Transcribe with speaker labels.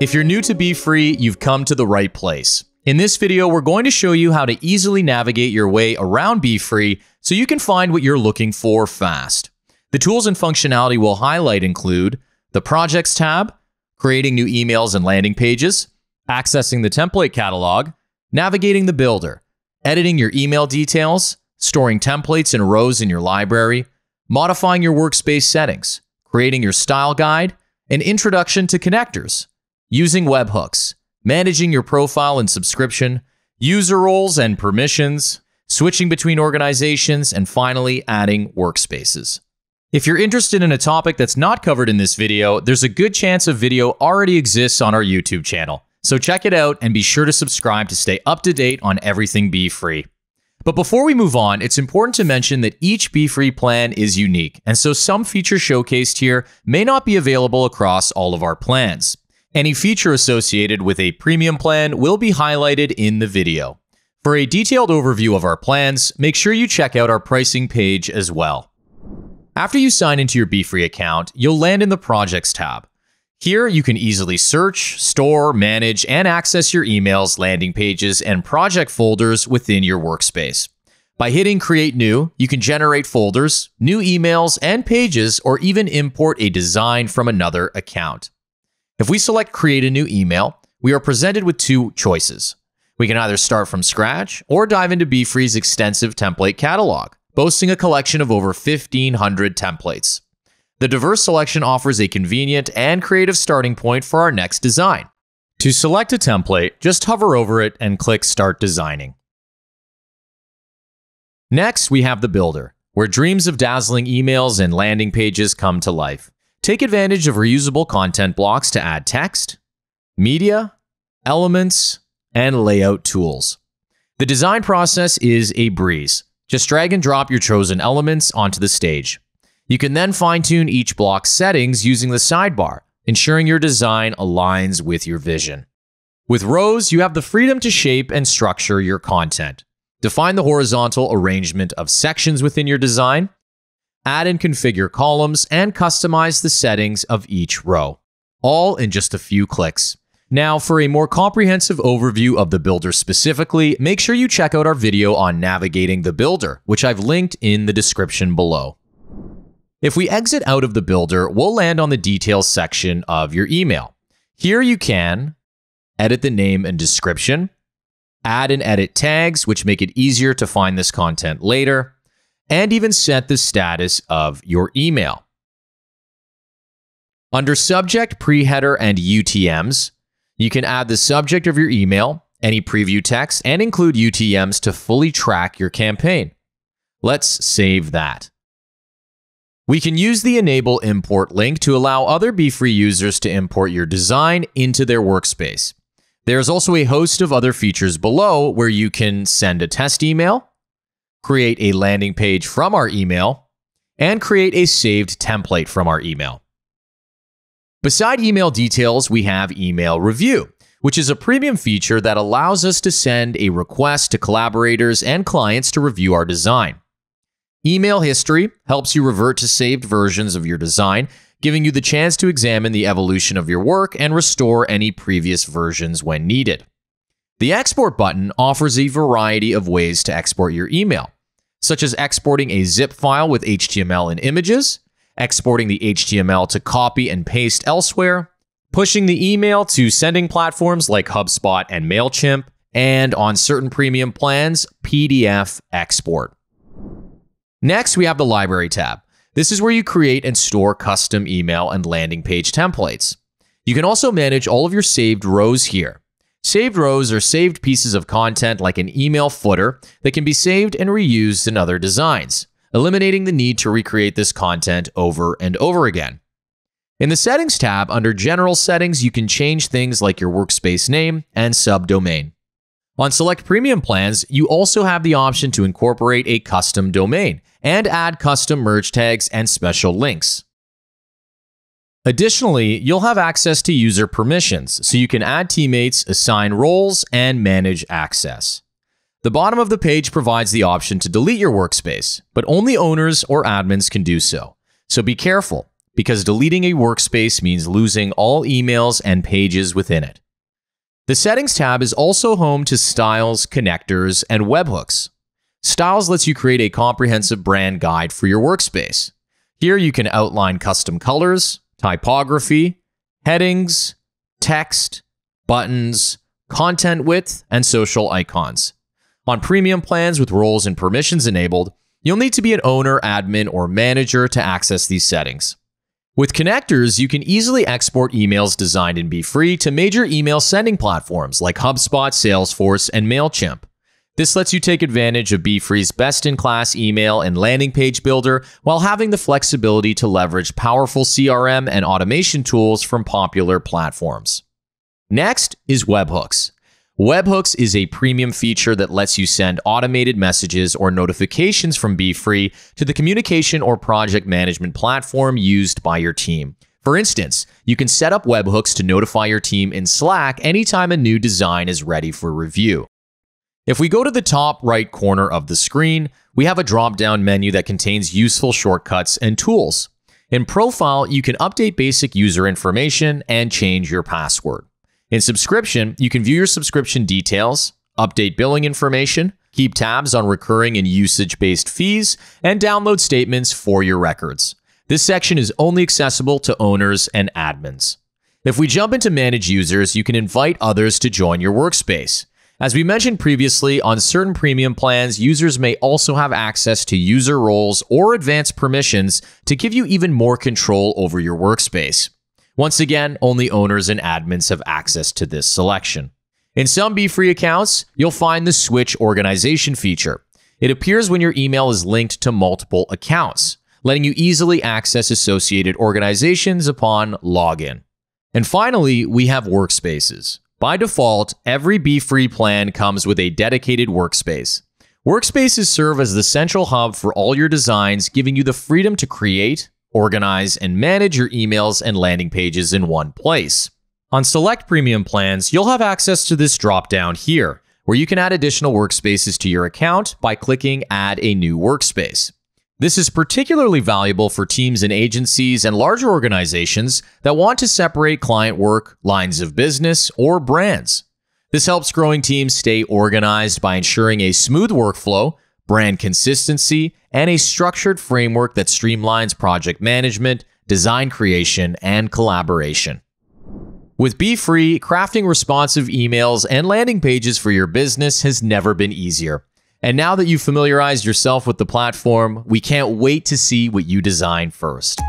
Speaker 1: If you're new to Beefree, you've come to the right place. In this video, we're going to show you how to easily navigate your way around Beefree so you can find what you're looking for fast. The tools and functionality we'll highlight include the Projects tab, creating new emails and landing pages, accessing the template catalog, navigating the builder, editing your email details, storing templates and rows in your library, modifying your workspace settings, creating your style guide, an introduction to connectors, using webhooks, managing your profile and subscription, user roles and permissions, switching between organizations, and finally adding workspaces. If you're interested in a topic that's not covered in this video, there's a good chance a video already exists on our YouTube channel. So check it out and be sure to subscribe to stay up to date on everything Beefree. But before we move on, it's important to mention that each Beefree plan is unique, and so some features showcased here may not be available across all of our plans. Any feature associated with a premium plan will be highlighted in the video. For a detailed overview of our plans, make sure you check out our pricing page as well. After you sign into your Beefree account, you'll land in the Projects tab. Here, you can easily search, store, manage, and access your emails, landing pages, and project folders within your workspace. By hitting Create New, you can generate folders, new emails, and pages, or even import a design from another account. If we select create a new email, we are presented with two choices. We can either start from scratch or dive into Beefree's extensive template catalog, boasting a collection of over 1,500 templates. The diverse selection offers a convenient and creative starting point for our next design. To select a template, just hover over it and click Start Designing. Next, we have the Builder, where dreams of dazzling emails and landing pages come to life. Take advantage of reusable content blocks to add text, media, elements, and layout tools. The design process is a breeze. Just drag and drop your chosen elements onto the stage. You can then fine tune each block's settings using the sidebar, ensuring your design aligns with your vision. With rows, you have the freedom to shape and structure your content. Define the horizontal arrangement of sections within your design, add and configure columns, and customize the settings of each row, all in just a few clicks. Now, for a more comprehensive overview of the Builder specifically, make sure you check out our video on navigating the Builder, which I've linked in the description below. If we exit out of the Builder, we'll land on the details section of your email. Here you can edit the name and description, add and edit tags, which make it easier to find this content later, and even set the status of your email. Under Subject, Preheader, and UTMs, you can add the subject of your email, any preview text, and include UTMs to fully track your campaign. Let's save that. We can use the Enable Import link to allow other Beefree users to import your design into their workspace. There's also a host of other features below where you can send a test email, create a landing page from our email, and create a saved template from our email. Beside email details, we have email review, which is a premium feature that allows us to send a request to collaborators and clients to review our design. Email history helps you revert to saved versions of your design, giving you the chance to examine the evolution of your work and restore any previous versions when needed. The export button offers a variety of ways to export your email, such as exporting a zip file with HTML and images, exporting the HTML to copy and paste elsewhere, pushing the email to sending platforms like HubSpot and MailChimp, and on certain premium plans, PDF export. Next, we have the Library tab. This is where you create and store custom email and landing page templates. You can also manage all of your saved rows here. Saved rows are saved pieces of content like an email footer that can be saved and reused in other designs, eliminating the need to recreate this content over and over again. In the Settings tab, under General Settings, you can change things like your workspace name and subdomain. On select premium plans, you also have the option to incorporate a custom domain and add custom merge tags and special links. Additionally, you'll have access to user permissions, so you can add teammates, assign roles, and manage access. The bottom of the page provides the option to delete your workspace, but only owners or admins can do so. So be careful. because deleting a workspace means losing all emails and pages within it. The Settings tab is also home to styles, connectors, and webhooks. Styles lets you create a comprehensive brand guide for your workspace. Here you can outline custom colors, typography, headings, text, buttons, content width, and social icons. On premium plans with roles and permissions enabled, you'll need to be an owner, admin, or manager to access these settings. With connectors, you can easily export emails designed in Beefree to major email sending platforms like HubSpot, Salesforce, and MailChimp. This lets you take advantage of Beefree's best in class email and landing page builder while having the flexibility to leverage powerful CRM and automation tools from popular platforms. Next is webhooks. Webhooks is a premium feature that lets you send automated messages or notifications from Beefree to the communication or project management platform used by your team. For instance, you can set up webhooks to notify your team in Slack anytime a new design is ready for review. If we go to the top right corner of the screen, we have a drop down menu that contains useful shortcuts and tools. In Profile, you can update basic user information and change your password. In Subscription, you can view your subscription details, update billing information, keep tabs on recurring and usage based fees, and download statements for your records. This section is only accessible to owners and admins. If we jump into Manage Users, you can invite others to join your workspace. As we mentioned previously, on certain premium plans, users may also have access to user roles or advanced permissions to give you even more control over your workspace. Once again, only owners and admins have access to this selection. In some Beefree accounts, you'll find the Switch Organization feature. It appears when your email is linked to multiple accounts, letting you easily access associated organizations upon login. And finally, we have workspaces. By default, every Beefree plan comes with a dedicated workspace. Workspaces serve as the central hub for all your designs, giving you the freedom to create, organize, and manage your emails and landing pages in one place. On select premium plans, you'll have access to this drop down here, where you can add additional workspaces to your account by clicking Add a new workspace. This is particularly valuable for teams and agencies and larger organizations that want to separate client work, lines of business, or brands. This helps growing teams stay organized by ensuring a smooth workflow, brand consistency, and a structured framework that streamlines project management, design creation, and collaboration. With Beefree, crafting responsive emails and landing pages for your business has never been easier. And now that you've familiarized yourself with the platform, we can't wait to see what you design first.